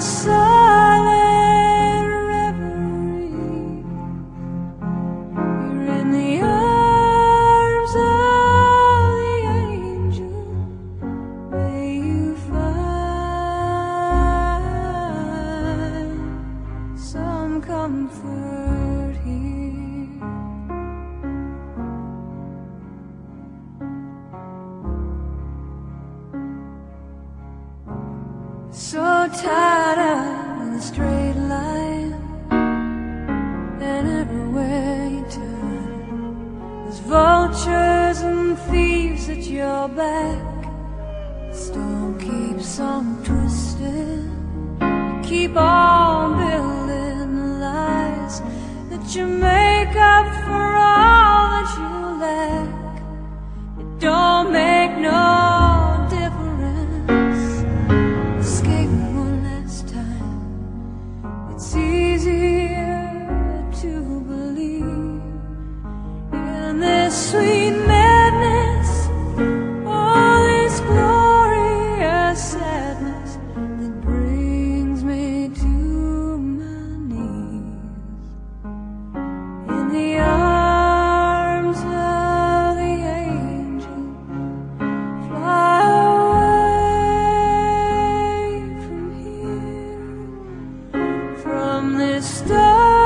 of So tired of the straight line, and everywhere you turn, there's vultures and thieves at your back. The storm keeps on twisting. You keep on building the lies that you make up from this day.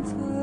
存。